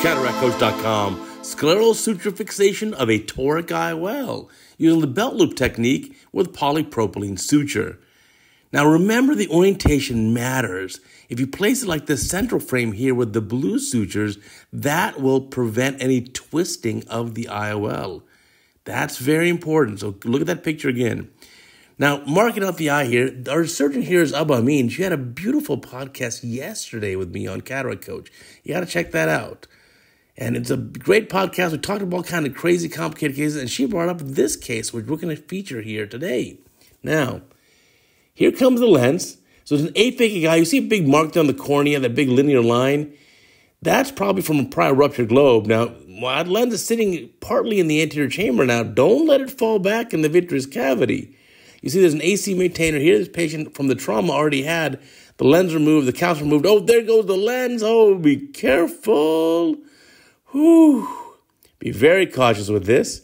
CataractCoach.com. Scleral suture fixation of a toric IOL using the belt loop technique with polypropylene suture. Now remember the orientation matters. If you place it like this central frame here with the blue sutures, that will prevent any twisting of the IOL. That's very important. So look at that picture again. Now, marking out the eye here, our surgeon here is Abha Amin. She had a beautiful podcast yesterday with me on Cataract Coach. You got to check that out. And it's a great podcast. We talked about kind of crazy, complicated cases, and she brought up this case, which we're going to feature here today. Now, here comes the lens. So it's an aphakic eye. You see a big mark down the cornea, that big linear line. That's probably from a prior ruptured globe. Now, the lens is sitting partly in the anterior chamber now, don't let it fall back in the vitreous cavity. You see, there's an AC maintainer here. This patient from the trauma already had the lens removed, the calcium removed. Oh, there goes the lens. Oh, be careful. Whew. Be very cautious with this.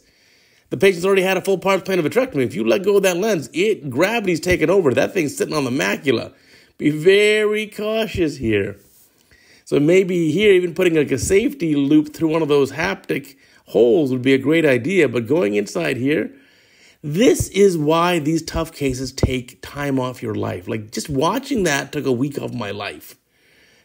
The patient's already had a full pars plana vitrectomy. If you let go of that lens, it gravity's taken over. That thing's sitting on the macula. Be very cautious here. So maybe here, even putting like a safety loop through one of those haptic holes would be a great idea. But going inside here, this is why these tough cases take time off your life. Like just watching that took a week off my life.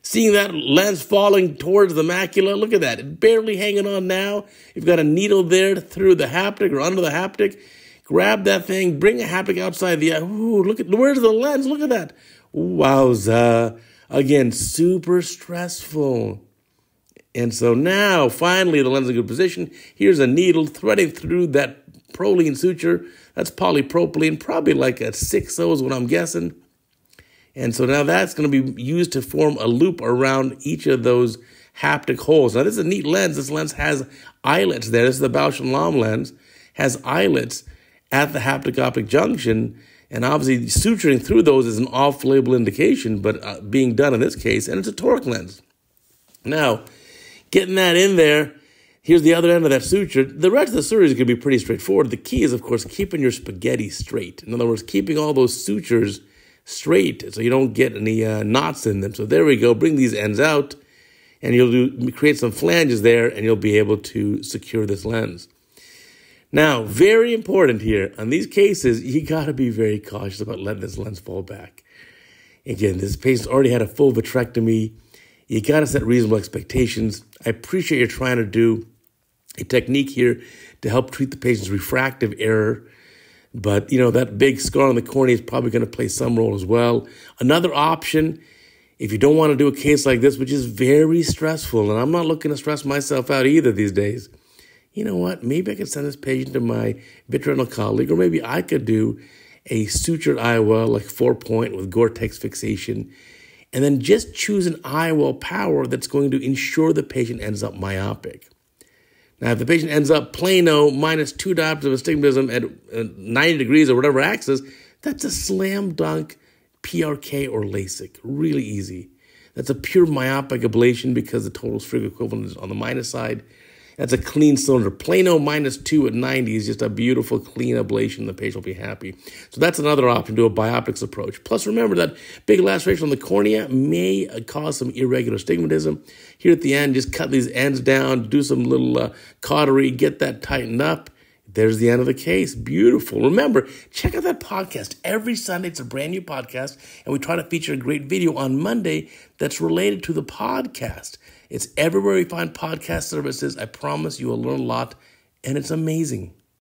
Seeing that lens falling towards the macula, look at that. Barely hanging on now. You've got a needle there through the haptic or under the haptic. Grab that thing, bring a haptic outside the eye. Ooh, look at where's the lens? Look at that. Wowza. Again, super stressful. And so now, finally, the lens in good position. Here's a needle threading through that Prolene suture. That's polypropylene, probably like a 6O is what I'm guessing. And so now that's going to be used to form a loop around each of those haptic holes. Now, this is a neat lens. This lens has eyelets there. This is the Bausch & Lomb lens, has eyelets at the haptic optic junction. And obviously, suturing through those is an off label indication, but uh, being done in this case, and it's a toric lens. Now, getting that in there Here's the other end of that suture. The rest of the suture is going to be pretty straightforward. The key is, of course, keeping your spaghetti straight. In other words, keeping all those sutures straight so you don't get any uh, knots in them. So there we go. Bring these ends out and you'll do, create some flanges there and you'll be able to secure this lens. Now, very important here, on these cases, you got to be very cautious about letting this lens fall back. Again, this patient's already had a full vitrectomy. You got to set reasonable expectations. I appreciate you're trying to do a technique here to help treat the patient's refractive error. But, you know, that big scar on the cornea is probably going to play some role as well. Another option, if you don't want to do a case like this, which is very stressful, and I'm not looking to stress myself out either these days, you know what? Maybe I could send this patient to my vitreoretinal colleague, or maybe I could do a sutured IOL, like four point with Gore-Tex fixation, and then just choose an IOL power that's going to ensure the patient ends up myopic. Now, if the patient ends up plano minus two diopters of astigmatism at uh, 90 degrees or whatever axis, that's a slam dunk PRK or LASIK. Really easy. That's a pure myopic ablation because the total spherical equivalent is on the minus side. That's a clean cylinder. Plano minus two at 90 is just a beautiful, clean ablation. The patient will be happy. So that's another option, do a bioptics approach. Plus, remember that big laceration on the cornea may cause some irregular astigmatism. Here at the end, just cut these ends down, do some little uh, cautery, get that tightened up. There's the end of the case. Beautiful. Remember, check out that podcast. Every Sunday, it's a brand new podcast, and we try to feature a great video on Monday that's related to the podcast. It's everywhere you find podcast services. I promise you will learn a lot, and it's amazing.